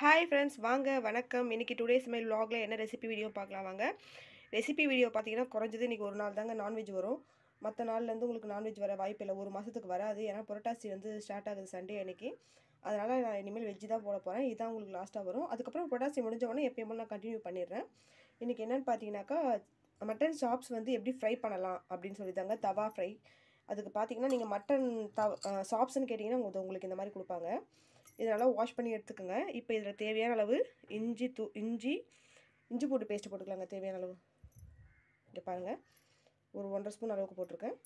Hi friends வாங்க வணக்கம். இன்றைக்கி டுடே ஸ்மைல் வ்ளாகில் என்ன ரெசிபி வீடியோ பார்க்கலாம் வாங்க. ரெசிபி வீடியோ பார்த்தீங்கன்னா குறைஞ்சது இன்றைக்கி ஒரு நாள் தாங்க நான்வெஜ் வரும். மற்ற நாள்லேருந்து உங்களுக்கு நான்வெஜ் வர வாய்ப்பு இல்லை. ஒரு மாதத்துக்கு வராது. ஏன்னா புரட்டாசி வந்து ஸ்டார்ட் ஆகுது சண்டே அன்றைக்கி அதனால் நான் இனிமேல் வெஜ்ஜு தான் போட போகிறேன் இதுதான் உங்களுக்கு லாஸ்ட்டாக வரும். அதுக்கப்புறம் புரட்டாசி முடிஞ்சவொடனே எப்பயுமே நான் கண்டினியூ பண்ணிடுறேன். இன்றைக்கி என்னென்னு பார்த்தீங்கன்னாக்கா மட்டன் சாப்ஸ் வந்து எப்படி ஃப்ரை பண்ணலாம் அப்படின்னு சொல்லித்தாங்க தவா ஃப்ரை அதுக்கு பார்த்தீங்கன்னா நீங்கள் மட்டன் தவ சாப்ஸ்ன்னு கேட்டிங்கன்னா உங்களுக்கு உங்களுக்கு இந்த மாதிரி கொடுப்பாங்க. இதை நல்லா வாஷ் பண்ணி எடுத்துக்கோங்க. இப்போ இதில் தேவையான அளவு இஞ்சி தூ இஞ்சி இஞ்சி போட்டு பேஸ்ட்டு போட்டுக்கலாங்க தேவையான அளவு. இங்கே பாருங்கள் ஒரு ஒன்றரை ஸ்பூன் அளவுக்கு போட்டிருக்கேன்.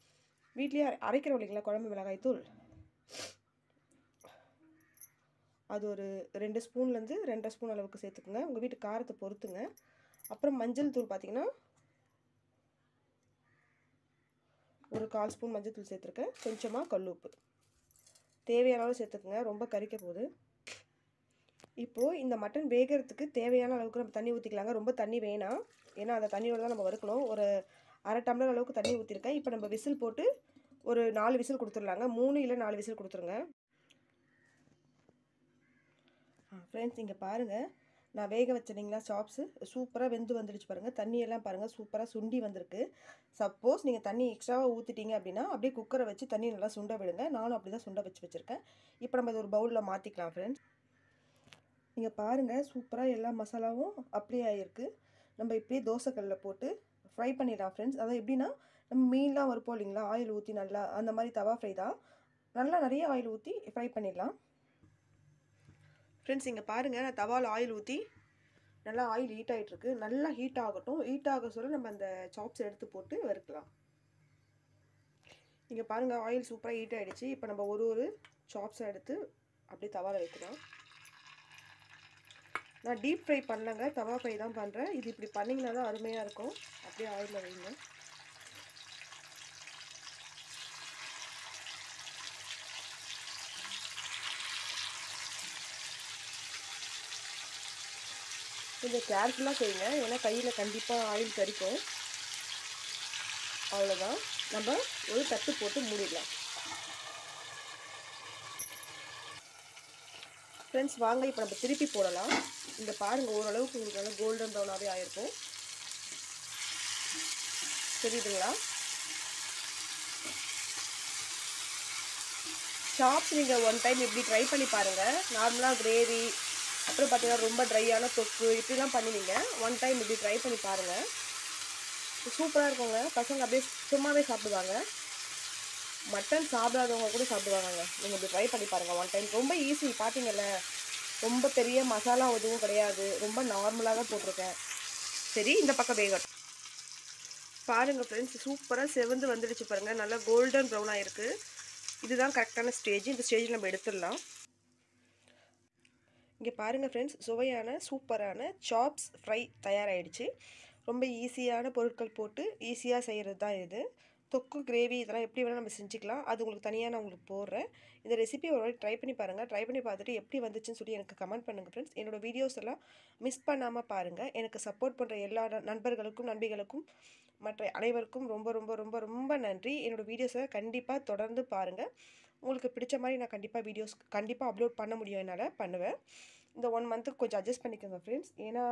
வீட்லேயே அரை அரைக்கிறோம் இல்லைங்களா குழம்பு மிளகாய் தூள். அது ஒரு ரெண்டு ஸ்பூன்லேருந்து ரெண்டரை ஸ்பூன் அளவுக்கு சேர்த்துக்குங்க. உங்கள் வீட்டு காரத்தை பொறுத்துங்க. அப்புறம் மஞ்சள் தூள் பார்த்தீங்கன்னா ஒரு கால் ஸ்பூன் மஞ்சள் தூள் சேர்த்துருக்கேன். கொஞ்சமாக கல் உப்பு. தேவையான அளவு சேர்த்துக்குங்க. ரொம்ப கறிக்க போகுது. இப்போது இந்த மட்டன் வேகிறதுக்கு தேவையான அளவுக்கு நம்ம தண்ணி ஊற்றிக்கலாங்க ரொம்ப தண்ணி வேணாம். ஏன்னா அந்த தண்ணியோட தான் நம்ம வறுக்கணும். ஒரு அரை டம்ளர் அளவுக்கு தண்ணி ஊற்றிருக்கேன் இப்போ நம்ம விசில் போட்டு ஒரு நாலு விசில் கொடுத்துடலாங்க. மூணு இல்லை நாலு விசில் கொடுத்துருங்க. ஃப்ரெண்ட்ஸ் இங்கே பாருங்கள் நான் வேக வச்சிருந்தீங்களா சாப்ஸு சூப்பராக வெந்து வந்துடுச்சு பாருங்கள் தண்ணியெல்லாம் பாருங்கள் சூப்பராக சுண்டி வந்திருக்கு. சப்போஸ் நீங்கள் தண்ணி எக்ஸ்ட்ராவாக ஊற்றிட்டீங்க அப்படின்னா அப்படியே குக்கரை வச்சு தண்ணி நல்லா சுண்ட விடுங்க. நானும் அப்படி தான் சுண்ட வச்சு வச்சுருக்கேன். இப்போ நம்ம இது ஒரு பவுலில் மாற்றிக்கலாம் ஃப்ரெண்ட்ஸ் நீங்கள் பாருங்கள் சூப்பராக எல்லா மசாலாவும் அப்படியே ஆகிருக்கு நம்ம இப்படியே தோசைக்கல்லில் போட்டு ஃப்ரை பண்ணிடலாம் ஃப்ரெண்ட்ஸ் அதான் எப்படின்னா நம்ம மீன்லாம் வருப்போம் இல்லைங்களா? ஆயில் ஊற்றி நல்லா அந்த மாதிரி தவா ஃப்ரை தான். நல்லா நிறைய ஆயில் ஊற்றி ஃப்ரை பண்ணிடலாம். ஃப்ரெண்ட்ஸ் இங்கே பாருங்கள் நான் தவால் ஆயில் ஊற்றி நல்லா ஆயில் ஹீட் ஆகிட்டுருக்கு நல்லா ஹீட் ஆகட்டும். ஹீட் ஆக சொல்ல நம்ம அந்த சாப்ஸ் எடுத்து போட்டு வறுக்கலாம். இங்கே பாருங்கள் ஆயில் சூப்பராக ஹீட் ஆகிடுச்சு இப்போ நம்ம ஒரு ஒரு சாப்ஸை எடுத்து அப்படியே தவாவில் வைக்கலாம். நான் டீப் ஃப்ரை பண்ணலங்க. தவா ஃப்ரை தான் பண்ணுறேன் இது இப்படி பண்ணிங்கன்னா தான் அருமையாக இருக்கும். அப்படியே ஆயிலில் வைங்க. கொஞ்சம் கேர்ஃபுல்லாக செய்யுங்க. ஏன்னா கையில் கண்டிப்பாக ஆயில் கறிக்கும் அவ்வளோதான் நம்ம ஒரு தட்டு போட்டு மூடிடலாம். ஃப்ரெண்ட்ஸ் வாங்க இப்போ நம்ம திருப்பி போடலாம். இந்த பாருங்கள் ஓரளவுக்கு உங்களுக்கு நல்லா கோல்டன் ப்ரௌனாகவே ஆகிருக்கும் தெரியுதுங்களா? ஷாப்ஸ் நீங்கள் ஒன் டைம் இப்படி ட்ரை பண்ணி பாருங்கள் நார்மலாக கிரேவி அப்புறம் பார்த்தீங்கன்னா ரொம்ப ட்ரையான தொக்கு. இப்படிலாம் பண்ணுவீங்க ஒன் டைம் இப்படி ட்ரை பண்ணி பாருங்கள் சூப்பராக இருக்குங்க. பசங்க அப்படியே சும்மாவே சாப்பிடுவாங்க. மட்டன் சாப்பிடாதவங்க கூட சாப்பிடுவாங்க நீங்கள் இப்படி ட்ரை பண்ணி பாருங்கள் ஒன் டைம் ரொம்ப ஈஸி பார்த்தீங்கல்ல ரொம்ப பெரிய மசாலா எதுவும் கிடையாது. ரொம்ப நார்மலாக தான் போட்டிருக்கேன். சரி இந்த பக்கம் வேகட்டும். பாருங்கள் ஃப்ரெண்ட்ஸ் சூப்பராக செவந்து வந்துடுச்சு பாருங்கள் நல்லா கோல்டன் ப்ரௌனாக இருக்குது இதுதான் கரெக்டான ஸ்டேஜ் இந்த ஸ்டேஜில் நம்ம எடுத்துடலாம். இங்கே பாருங்கள் ஃப்ரெண்ட்ஸ் சுவையான சூப்பரான சாப்ஸ் ஃப்ரை தயாராகிடுச்சு ரொம்ப ஈஸியான பொருட்கள் போட்டு ஈஸியாக செய்கிறது தான் இது. தொக்கு கிரேவி இதெல்லாம் எப்படி வேணால் நம்ம செஞ்சுக்கலாம். அது உங்களுக்கு தனியாக நான் உங்களுக்கு போடுறேன். இந்த ரெசிபி ஒரு வாட்டி ட்ரை பண்ணி பாருங்கள் ட்ரை பண்ணி பார்த்துட்டு எப்படி வந்துச்சுன்னு சொல்லி எனக்கு கமெண்ட் பண்ணுங்கள் ஃப்ரெண்ட்ஸ் என்னோடய வீடியோஸ் எல்லாம் மிஸ் பண்ணாமல் பாருங்கள் எனக்கு சப்போர்ட் பண்ணுற எல்லா நண்பர்களுக்கும் நண்பிகளுக்கும் மற்ற அனைவருக்கும் ரொம்ப ரொம்ப ரொம்ப ரொம்ப நன்றி. என்னோடய வீடியோஸை கண்டிப்பாக தொடர்ந்து பாருங்கள் உங்களுக்கு பிடிச்ச மாதிரி நான் கண்டிப்பாக வீடியோஸ் கண்டிப்பாக அப்லோட் பண்ண முடியும் என்னால் பண்ணுவேன். இந்த ஒன் மந்த்துக்கு கொஞ்சம் அட்ஜஸ்ட் பண்ணிக்கோங்க ஃப்ரெண்ட்ஸ் ஏன்னா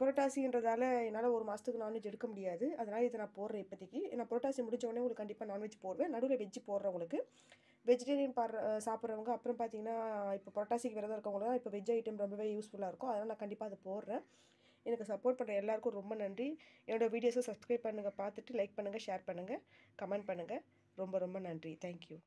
புரட்டாசின்றதால என்னால் ஒரு மாதத்துக்கு நான்வெஜ் எடுக்க முடியாது. அதனால் இதை நான் போடுறேன் இப்போதைக்கு. நான் புரட்டாசி முடித்தவொடனே உங்களுக்கு கண்டிப்பாக நான்வெஜ் போடுவேன். நடுவில் வெஜ்ஜு போடுறவங்களுக்கு வெஜிடேரியன் பாடுற சாப்பிட்றவங்க அப்புறம் பார்த்தீங்கன்னா இப்போ புரட்டாசிக்கு விரதம் இருக்கவங்க இப்போ வெஜ் ஐட்டம் ரொம்பவே யூஸ்ஃபுல்லாக இருக்கும். அதனால் நான் கண்டிப்பாக அதை போடுறேன். எனக்கு சப்போர்ட் பண்ணுற எல்லாருக்கும் ரொம்ப நன்றி. என்னோடய வீடியோஸை சப்ஸ்கிரைப் பண்ணுங்கள் பார்த்துட்டு லைக் பண்ணுங்கள் ஷேர் பண்ணுங்கள் கமெண்ட் பண்ணுங்கள் ரொம்ப ரொம்ப நன்றி. தேங்க்யூ